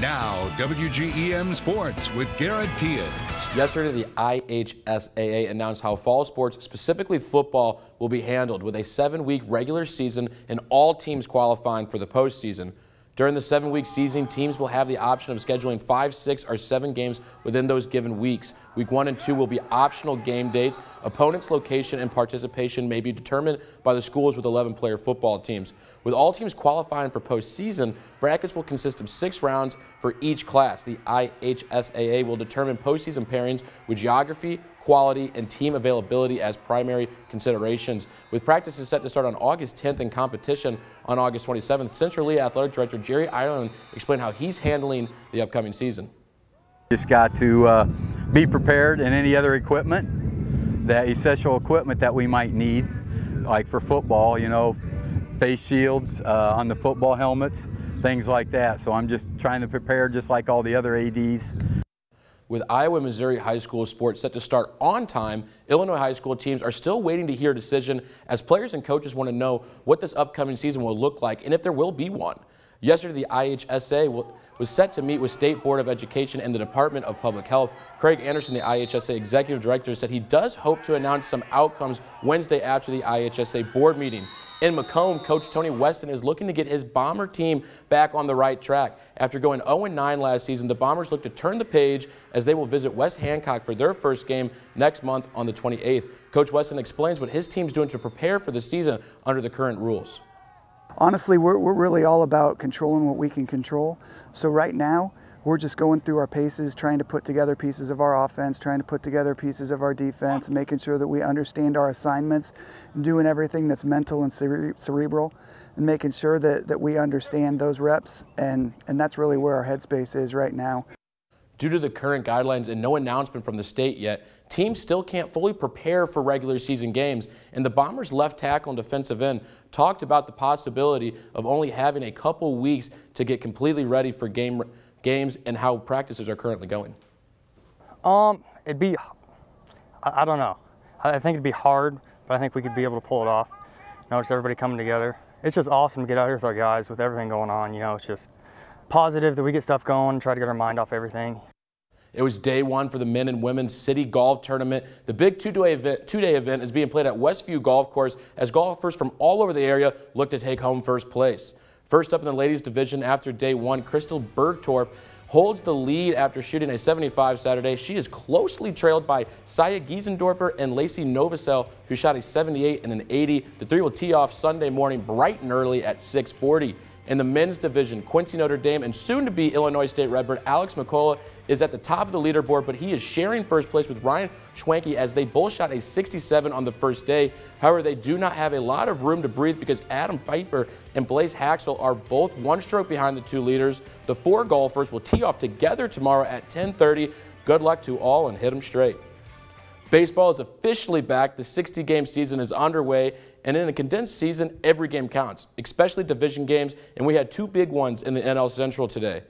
Now, WGEM Sports with Garrett Tias. Yesterday, the IHSAA announced how fall sports, specifically football, will be handled with a seven-week regular season and all teams qualifying for the postseason. During the seven-week season, teams will have the option of scheduling five, six, or seven games within those given weeks. Week one and two will be optional game dates. Opponents' location and participation may be determined by the schools with 11-player football teams. With all teams qualifying for postseason, brackets will consist of six rounds for each class. The IHSAA will determine postseason pairings with geography, quality, and team availability as primary considerations. With practices set to start on August 10th and competition on August 27th, Central Lee Athletic Director Jerry Ireland explained how he's handling the upcoming season. Just got to uh, be prepared and any other equipment, that essential equipment that we might need, like for football, you know, face shields uh, on the football helmets, things like that. So I'm just trying to prepare just like all the other ADs. With Iowa Missouri high school sports set to start on time, Illinois high school teams are still waiting to hear a decision as players and coaches want to know what this upcoming season will look like and if there will be one. Yesterday, the IHSA was set to meet with State Board of Education and the Department of Public Health. Craig Anderson, the IHSA executive director, said he does hope to announce some outcomes Wednesday after the IHSA board meeting. In Macomb, Coach Tony Weston is looking to get his Bomber team back on the right track. After going 0-9 last season, the Bombers look to turn the page as they will visit West Hancock for their first game next month on the 28th. Coach Weston explains what his team's doing to prepare for the season under the current rules. Honestly, we're, we're really all about controlling what we can control. So right now, we're just going through our paces, trying to put together pieces of our offense, trying to put together pieces of our defense, making sure that we understand our assignments, doing everything that's mental and cere cerebral, and making sure that, that we understand those reps. And, and that's really where our headspace is right now. Due to the current guidelines and no announcement from the state yet, teams still can't fully prepare for regular season games, and the Bombers' left tackle and defensive end talked about the possibility of only having a couple weeks to get completely ready for game games and how practices are currently going? Um, it'd be, I, I don't know. I, I think it'd be hard, but I think we could be able to pull it off. You know, just everybody coming together. It's just awesome to get out here with our guys with everything going on. You know, it's just positive that we get stuff going, try to get our mind off everything. It was day one for the men and women's city golf tournament. The big two-day event, two event is being played at Westview Golf Course as golfers from all over the area look to take home first place. First up in the ladies division after day one, Crystal Bergtorp holds the lead after shooting a 75 Saturday. She is closely trailed by Saya Giesendorfer and Lacey Novosel, who shot a 78 and an 80. The three will tee off Sunday morning bright and early at 640. In the men's division, Quincy Notre Dame and soon to be Illinois State Redbird Alex McCullough is at the top of the leaderboard, but he is sharing first place with Ryan Schwanke as they both shot a 67 on the first day. However, they do not have a lot of room to breathe because Adam Pfeiffer and Blaze Haxel are both one stroke behind the two leaders. The four golfers will tee off together tomorrow at 1030. Good luck to all and hit them straight. Baseball is officially back. The 60 game season is underway and in a condensed season, every game counts, especially division games, and we had two big ones in the NL Central today.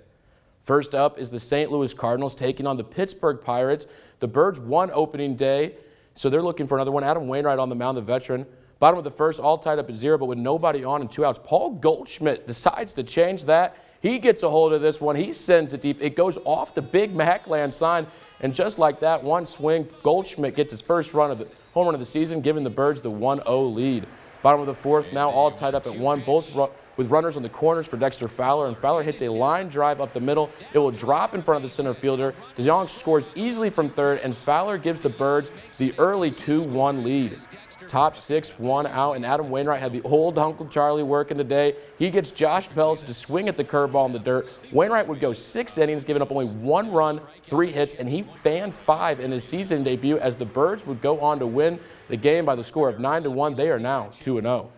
First up is the St. Louis Cardinals taking on the Pittsburgh Pirates. The Birds won opening day, so they're looking for another one. Adam Wainwright on the mound, the veteran. Bottom of the first, all tied up at zero, but with nobody on and two outs. Paul Goldschmidt decides to change that. He gets a hold of this one. He sends it deep. It goes off the big Macland sign. And just like that, one swing, Goldschmidt gets his first run of the home run of the season, giving the Birds the 1-0 lead. Bottom of the fourth, now all tied up at one, both with runners on the corners for Dexter Fowler, and Fowler hits a line drive up the middle. It will drop in front of the center fielder. DeJong scores easily from third, and Fowler gives the Birds the early 2-1 lead. Top six, one out, and Adam Wainwright had the old Uncle Charlie working today. He gets Josh Pelz to swing at the curveball in the dirt. Wainwright would go six innings, giving up only one run, three hits, and he fanned five in his season debut as the Birds would go on to win the game by the score of 9 to 1. They are now 2 0.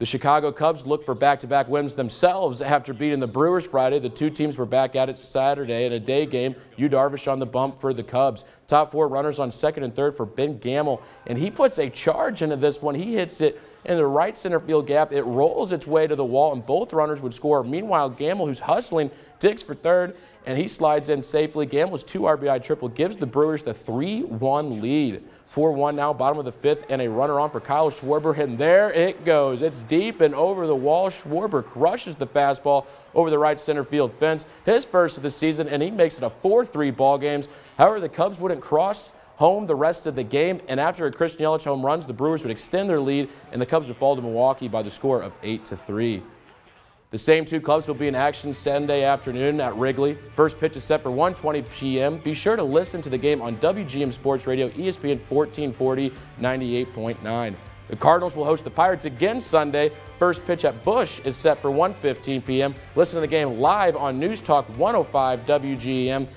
The Chicago Cubs look for back-to-back -back wins themselves after beating the Brewers Friday. The two teams were back at it Saturday in a day game. Yu Darvish on the bump for the Cubs. Top four runners on second and third for Ben Gamel, and he puts a charge into this one. He hits it in the right center field gap. It rolls its way to the wall, and both runners would score. Meanwhile, Gamel, who's hustling, digs for third, and he slides in safely. Gamel's two RBI triple gives the Brewers the 3-1 lead. 4-1 now, bottom of the fifth, and a runner on for Kyle Schwarber, and there it goes. It's deep and over the wall. Schwarber crushes the fastball over the right center field fence, his first of the season, and he makes it a 4-3 ball game. However, the Cubs wouldn't cross home the rest of the game, and after a Christian Yelich home runs, the Brewers would extend their lead, and the Cubs would fall to Milwaukee by the score of 8 to 3. The same two clubs will be in action Sunday afternoon at Wrigley. First pitch is set for 1:20 p.m. Be sure to listen to the game on WGEM Sports Radio, ESPN 1440 98.9. The Cardinals will host the Pirates again Sunday. First pitch at Busch is set for 1:15 p.m. Listen to the game live on News Talk 105 WGEM.